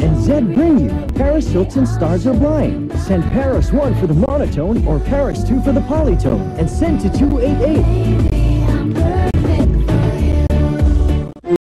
and Zed bring you Paris Hilton Stars Are Blind. Send Paris 1 for the monotone or Paris 2 for the polytone and send to 288.